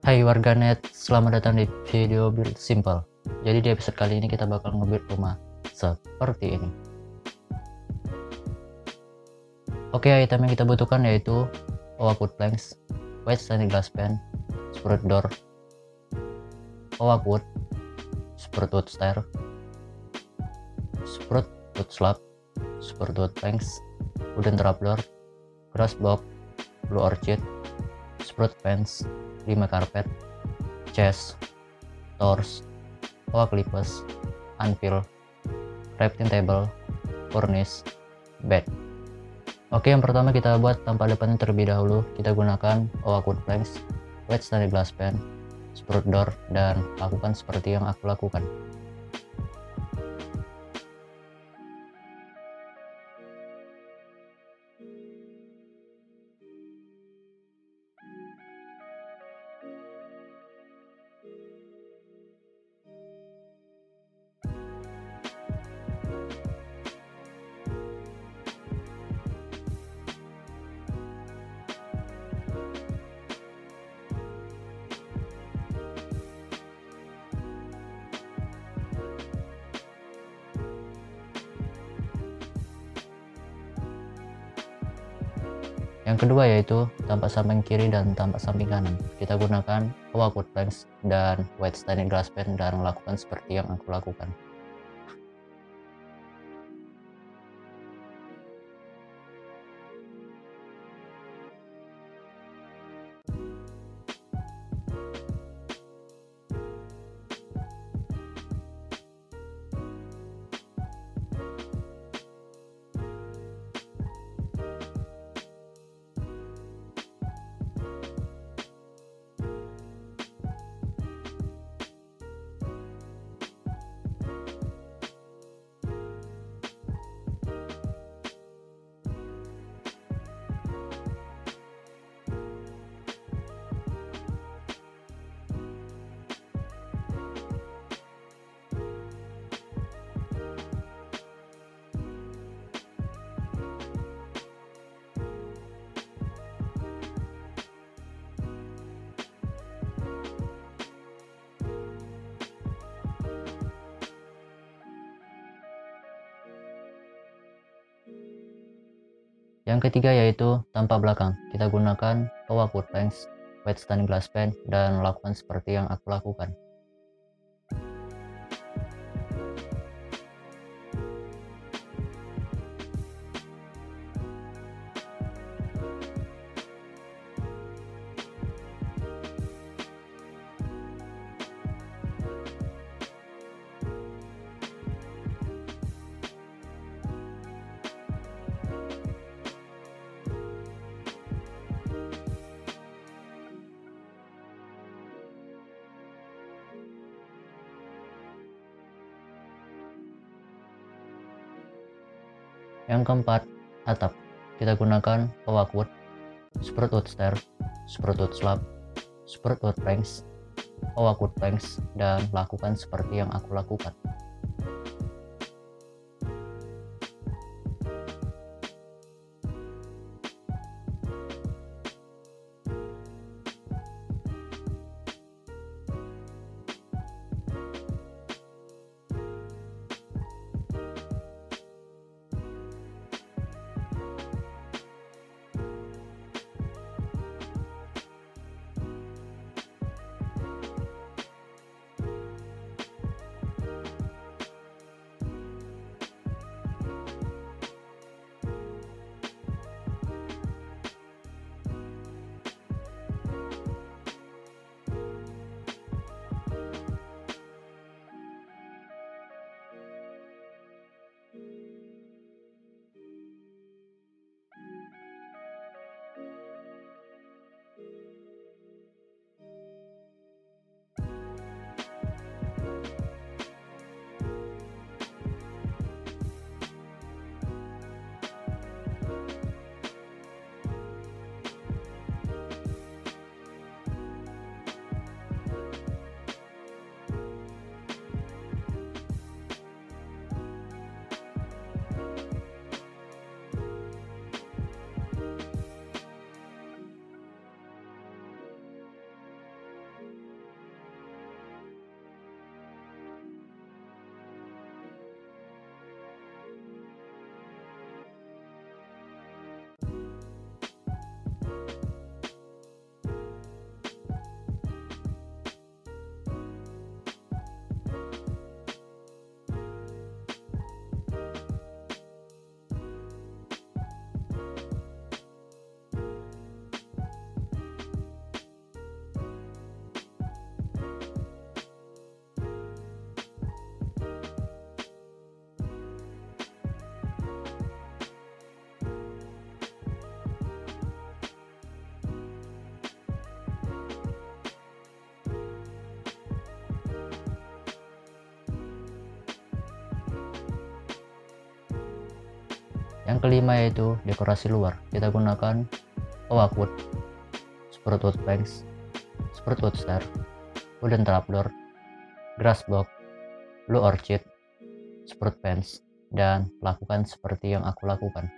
Hai warganet, selamat datang di video build simple. Jadi di episode kali ini kita bakal ngebuild rumah seperti ini. Oke, item yang kita butuhkan yaitu wood planks, white stained glass pan, spruce door, wood, spruce wood stair, spruce wood slab, spruce wood planks, wooden trapdoor, grass block, blue orchid, spruce fence, 5 karpet, chest, doors, oak clippers, anvil, crafting table, furnace, bed. Oke, yang pertama kita buat tanpa depan terlebih dahulu. Kita gunakan oak wood planks, white stained glass pan, spruce door, dan lakukan seperti yang aku lakukan. Yang kedua yaitu tampak samping kiri dan tampak samping kanan. Kita gunakan wood planks dan white stained glass pen dan lakukan seperti yang aku lakukan. Yang ketiga yaitu tampak belakang. Kita gunakan wood planks, white stained glass pen, dan lakukan seperti yang aku lakukan. Yang keempat, atap. Kita gunakan oak wood, spruce wood stair, spruce wood slab, spruce wood planks, oak wood planks, dan lakukan seperti yang aku lakukan. Yang kelima yaitu dekorasi luar. Kita gunakan oak wood spruce wood planks spruce wood star wooden trapdoor grass block blue orchid spruce fence dan lakukan seperti yang aku lakukan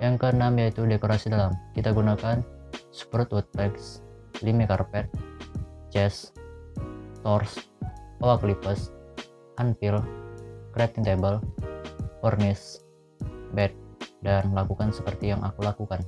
Yang keenam yaitu dekorasi dalam. Kita gunakan spruce wood planks, lime carpet, chest, doors, oak clippers, unpeel, crafting table, cornice, bed, dan lakukan seperti yang aku lakukan.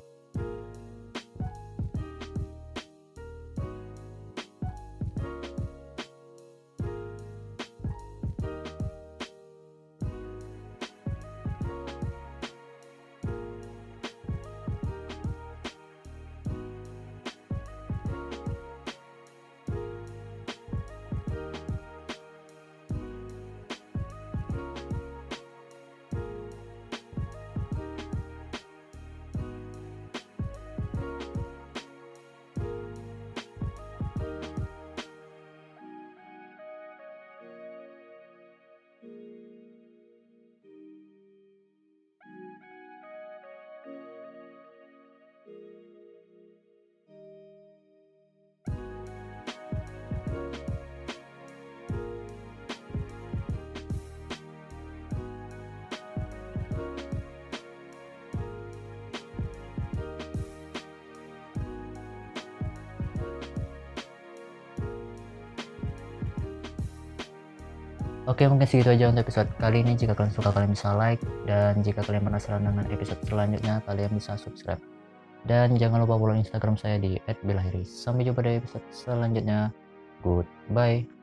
Oke mungkin segitu aja untuk episode kali ini. Jika kalian suka kalian bisa like. Dan jika kalian penasaran dengan episode selanjutnya kalian bisa subscribe. Dan jangan lupa follow instagram saya di @belahiri sampai jumpa di episode selanjutnya. Goodbye